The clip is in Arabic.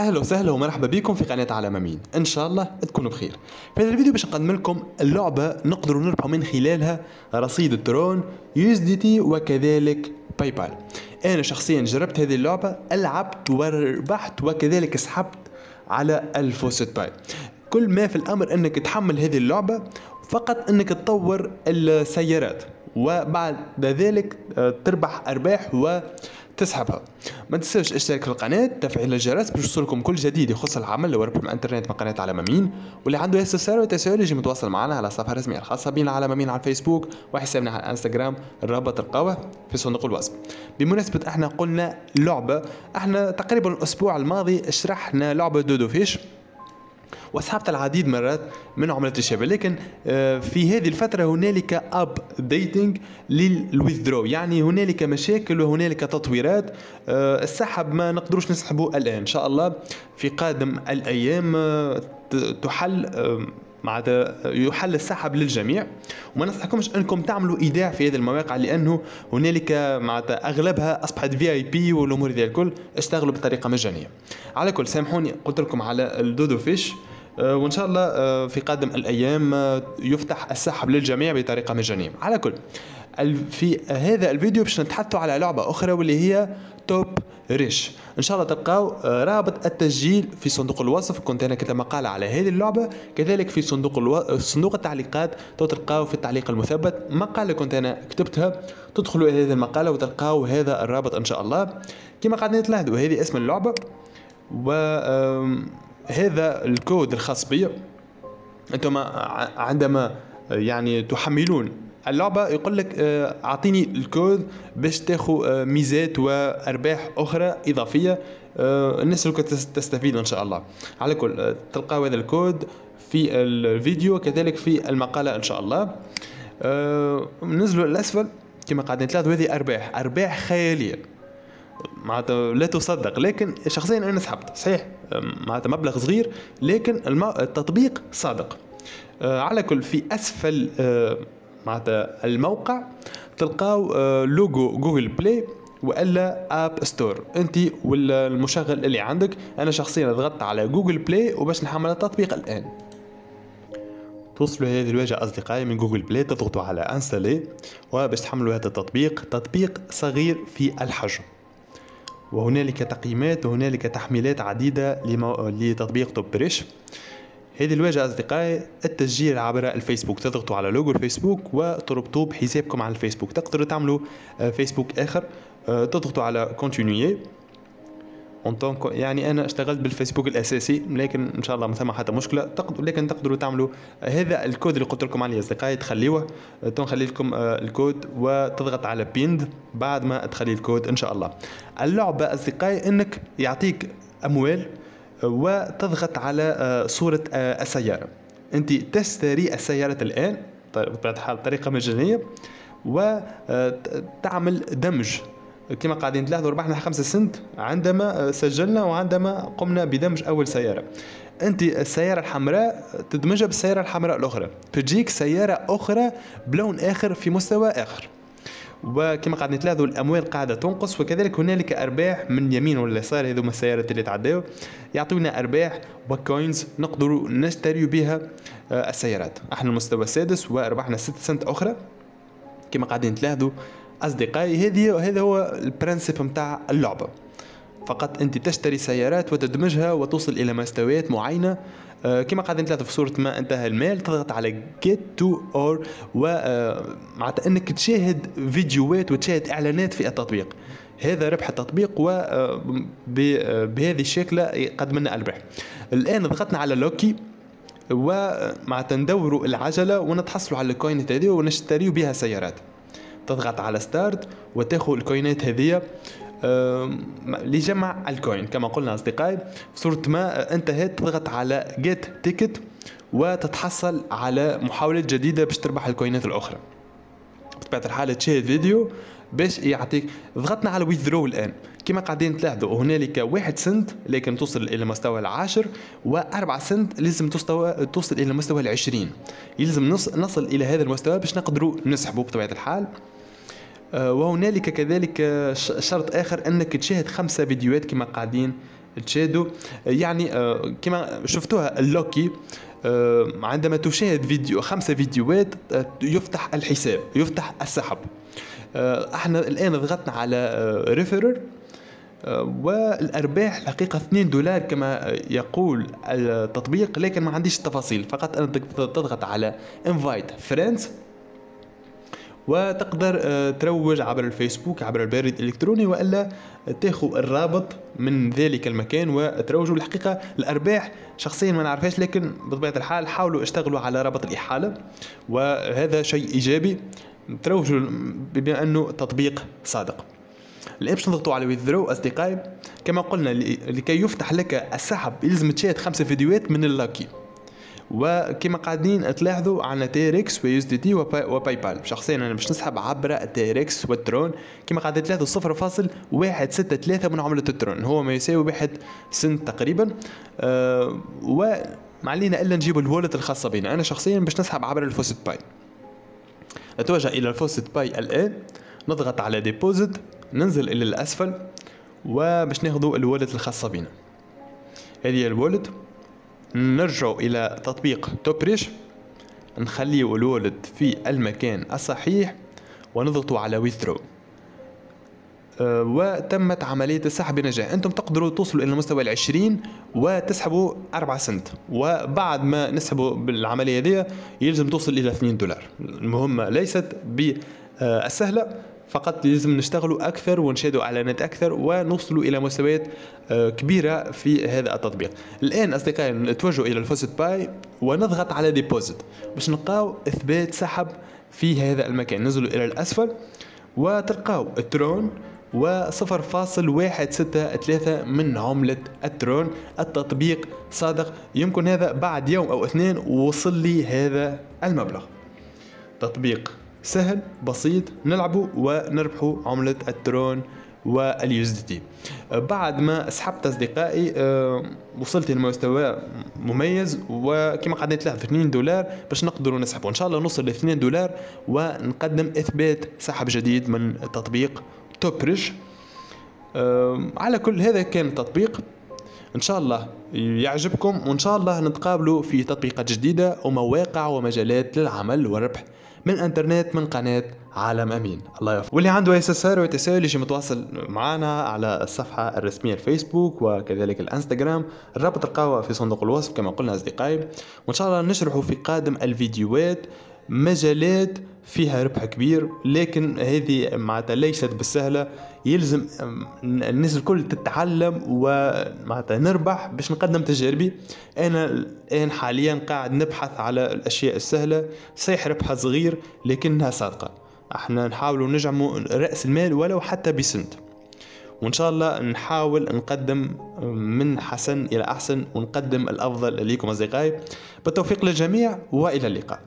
أهلا وسهلا ومرحبا بكم في قناة عالم أمين. إن شاء الله تكونوا بخير. في هذا الفيديو باش نقدم لكم اللعبة نقدروا نربحوا من خلالها رصيد الترون USDT وكذلك PayPal أنا شخصيا جربت هذه اللعبة لعبت وربحت وكذلك سحبت على 1006 باي كل ما في الأمر إنك تحمل هذه اللعبة فقط إنك تطور السيارات وبعد ذلك آه، تربح أرباح وتسحبها ما تنساوش اشتراك في القناة تفعيل الجرس باش يوصلكم كل جديد يخص العمل لو ربح من الانترنت من قناة عالم امين واللي عنده استفسار وتساؤل يجي متواصل معنا على الصفحة الرسمية الخاصة بنا عالم امين على الفيسبوك وحسابنا على الانستغرام الرابط تلقاوه في صندوق الوصف. بمناسبة إحنا قلنا لعبة إحنا تقريبا الأسبوع الماضي شرحنا لعبة Dodo Fish. وسحبت العديد مرات من عملة الشبه لكن آه، في هذه الفترة هنالك updating لل withdraw يعني هنالك مشاكل وهنالك تطويرات. آه، السحب ما نقدروش نسحبه الآن. إن شاء الله في قادم الأيام آه، تحل معناتها يحل السحب للجميع. وما ننصحكمش أنكم تعملوا إيداع في هذه المواقع لأنه هنالك معناتها أغلبها أصبحت VIP والأمور ذي الكل اشتغلوا بطريقة مجانية. على كل سامحوني قلت لكم على ال Dodo Fish. وإن شاء الله آه، في قادم الأيام آه، يفتح السحب للجميع بطريقة مجانية. على كل في هذا الفيديو باش نتحدثوا على لعبة أخرى واللي هي توب ريش. إن شاء الله تلقاو رابط التسجيل في صندوق الوصف. كنت أنا كتب مقالة على هذه اللعبة. كذلك في صندوق ألو... صندوق التعليقات تلقاو في التعليق المثبت. مقالة كنت أنا كتبتها. تدخلوا إلى هذه المقالة وتلقاو هذا الرابط إن شاء الله. كما قاعدين تلاحظوا هذه اسم اللعبة. و هذا الكود الخاص بي. أنتم عندما يعني تحملون اللعبة يقول لك آه، أعطيني الكود باش تاخذ آه، ميزات وأرباح أخرى إضافية آه، الناس اللي تستفيد إن شاء الله. على كل تلقاو هذا الكود في الفيديو كذلك في المقالة إن شاء الله. نزلوا الاسفل كما قاعدين تلاحظوا هذه أرباح أرباح خيالية. معناتها لا تصدق لكن شخصيا أنا سحبت صحيح؟ معناتها مبلغ صغير لكن التطبيق صادق. آه، على كل في أسفل آه، معناتها الموقع تلقاو آه، logo Google Play وإلا App Store. أنت ولا المشغل اللي عندك أنا شخصيا ضغطت على Google Play وباش نحمل التطبيق الآن. توصلوا هذه الواجهة أصدقائي من Google Play تضغطوا على installer وباش تحملوا هذا التطبيق تطبيق صغير في الحجم. وهنالك تقييمات وهنالك تحميلات عديدة. لتطبيق Toprich. هذه الواجهة أصدقائي التسجيل عبر الفيسبوك. تضغطوا على لوجو الفيسبوك وتربطوه بحسابكم على الفيسبوك. تقدروا تعملوا آه، فيسبوك آخر. آه، تضغطوا على continuer يعني أنا اشتغلت بالفيسبوك الأساسي لكن إن شاء الله ما ثم حتى مشكلة. تقدر لكن تقدروا تعملوا. هذا الكود اللي قلت لكم عليه أصدقائي تخليوه تنخلي لكم آه، الكود وتضغط على bind بعد ما تخلي الكود إن شاء الله. اللعبة أصدقائي إنك يعطيك أموال وتضغط على آه، صورة آه، السيارة. أنت تشتري السيارة الآن بطبيعه الحال بطريقه مجانية وتعمل دمج. كما قاعدين تلاحظوا ربحنا خمسة سنت عندما سجلنا وعندما قمنا بدمج أول سيارة. أنت السيارة الحمراء تدمجها بالسيارة الحمراء الأخرى. تجيك سيارة أخرى بلون آخر في مستوى آخر. وكما قاعدين تلاحظوا الأموال قاعدة تنقص وكذلك هنالك أرباح من يمين ولا يسار. هذوما السيارات اللي تعداو يعطونا أرباح وكوينز نقدروا نشتري بها آه، السيارات. أحنا المستوى السادس وربحنا 6 سنت أخرى. كما قاعدين تلاحظوا أصدقائي هذه هذا هو البرنسيب نتاع اللعبة. فقط أنت تشتري سيارات وتدمجها وتوصل إلى مستويات معينة. آه كما قاعدين ثلاثة في صورة ما انتهى المال تضغط على get to or و آه معناتها أنك تشاهد فيديوهات وتشاهد إعلانات في التطبيق. هذا ربح التطبيق وبهذه آه، الشكل قد منا الربح. الآن ضغطنا على lucky ومعناتها ندوروا العجلة ونتحصلوا على ال coin هذه ونشتري بها سيارات. تضغط على start وتاخذ الكوينات هذه لجمع ال coin كما قلنا أصدقائي في صورة ما انتهت تضغط على get ticket وتتحصل على محاولة جديدة باش تربح الكوينات الأخرى. بطبيعة الحال تشاهد فيديو باش يعطيك ضغطنا على withdraw الآن. كما قاعدين تلاحظوا هنالك واحد سنت لكن توصل إلى مستوى العاشر وأربعة سنت لازم توصل توصل إلى مستوى العشرين. يلزم نصل إلى هذا المستوى باش نقدروا نسحبوا بطبيعة الحال. آه، وهنالك كذلك شرط آخر أنك تشاهد خمسة فيديوهات كما قاعدين تشاهدوا. يعني آه، كما شفتوها اللوكي آه، عندما تشاهد فيديو خمسة فيديوهات آه، يفتح الحساب يفتح السحب. إحنا الآن ضغطنا على ريفرر والأرباح الحقيقة 2 دولار كما يقول التطبيق لكن ما عنديش التفاصيل. فقط انت تضغط على invite friends وتقدر آه، تروج عبر الفيسبوك عبر البريد الإلكتروني وإلا تاخذ الرابط من ذلك المكان وتروجوا الحقيقة الارباح شخصيا ما نعرفهاش لكن بطبيعة الحال حاولوا اشتغلوا على رابط الإحالة. وهذا شيء إيجابي تروجوا بما أنه تطبيق صادق. الآن باش نضغطوا على withdraw أصدقائي كما قلنا لكي يفتح لك السحب يلزم تشاهد خمسة فيديوهات من ال lucky. وكما قاعدين تلاحظوا عندنا TRX و USDT و PayPal شخصيا أنا باش نسحب عبر ال TRX والترون كما قاعدين تلاحظوا صفر فاصل واحد ستة ثلاثة من عملة الترون هو ما يساوي واحد سنت تقريبا. أه و ما علينا إلا نجيب ال wallet الخاصة بنا أنا شخصيا باش نسحب عبر ال FaucetPay. نتوجه إلى ال FaucetPay الآن. نضغط على deposit ننزل إلى الأسفل. وباش ناخذوا ال wallet الخاصة بنا هذه الوالت نرجع إلى تطبيق توبريش. نخليه الولد في المكان الصحيح ونضغط على ويثرو أه وتمت عملية السحب بنجاح. أنتم تقدروا توصلوا إلى مستوى العشرين وتسحبوا أربعة سنت. وبعد ما نسحبوا بالعملية دي يلزم توصل إلى 2 دولار. المهمة ليست بالسهلة. فقط لازم نشتغلوا أكثر ونشاهدوا إعلانات أكثر ونوصلوا إلى مستويات آه، كبيرة في هذا التطبيق. الآن أصدقائي نتوجه إلى ال FaucetPay ونضغط على deposit باش نلقاو إثبات سحب في هذا المكان. نزلوا إلى الأسفل وتلقاو الترون وصفر فاصل واحد ستة ثلاثة من عملة الترون التطبيق صادق. يمكن هذا بعد يوم أو اثنين وصل لي هذا المبلغ. تطبيق سهل بسيط نلعبه ونربحه عملة الترون وال USD بعد ما سحبت أصدقائي آه، وصلت لمستوى مميز وكما قاعدين تلاحظوا 2 دولار باش نقدروا نسحبوا إن شاء الله نوصل ل 2 دولار ونقدم إثبات سحب جديد من تطبيق Toprich على كل هذا كان التطبيق. إن شاء الله يعجبكم وإن شاء الله نتقابلوا في تطبيقات جديدة ومواقع ومجالات للعمل والربح. من انترنت من قناة عالم أمين. الله يوفقك. واللي عنده أي استفسار وتساؤل يجي متواصل معنا على الصفحة الرسمية الفيسبوك وكذلك الإنستغرام. الرابط القهوة في صندوق الوصف كما قلنا أصدقائي. وإن شاء الله نشرح في قادم الفيديوهات. مجالات فيها ربح كبير لكن هذه معناتها ليست بالسهلة. يلزم الناس الكل تتعلم ومعناتها نربح باش نقدم تجاربي. أنا الآن حاليا قاعد نبحث على الأشياء السهلة. صحيح ربحها صغير لكنها صادقة. إحنا نحاولوا نجمع رأس المال ولو حتى بسنت. وإن شاء الله نحاول نقدم من حسن إلى أحسن ونقدم الأفضل لكم أصدقائي. بالتوفيق للجميع وإلى اللقاء.